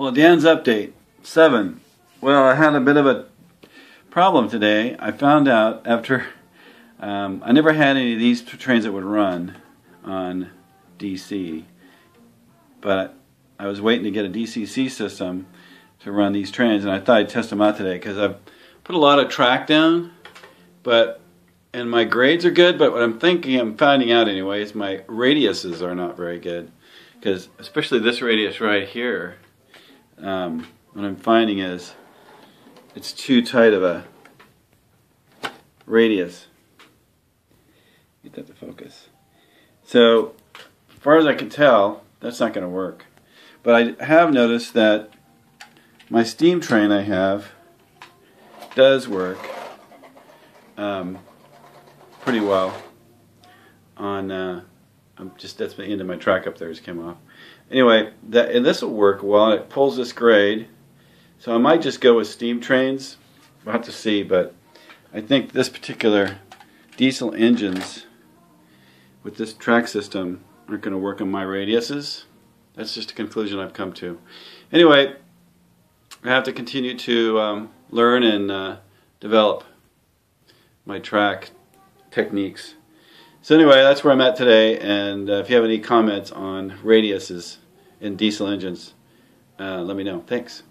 Well, Dan's update seven. Well, I had a bit of a problem today. I found out after um, I never had any of these trains that would run on DC, but I was waiting to get a DCC system to run these trains, and I thought I'd test them out today because I've put a lot of track down, but and my grades are good. But what I'm thinking, I'm finding out anyway, is my radiuses are not very good because especially this radius right here um, what I'm finding is it's too tight of a radius. Get that to focus. So, as far as I can tell, that's not going to work. But I have noticed that my steam train I have does work um, pretty well on uh, I'm just that's the end of my track up there just came off. Anyway, that and this will work well. It pulls this grade, so I might just go with steam trains. We'll have to see, but I think this particular diesel engines with this track system aren't going to work on my radiuses. That's just a conclusion I've come to. Anyway, I have to continue to um, learn and uh, develop my track techniques. So anyway, that's where I'm at today, and uh, if you have any comments on radiuses in diesel engines, uh, let me know. Thanks.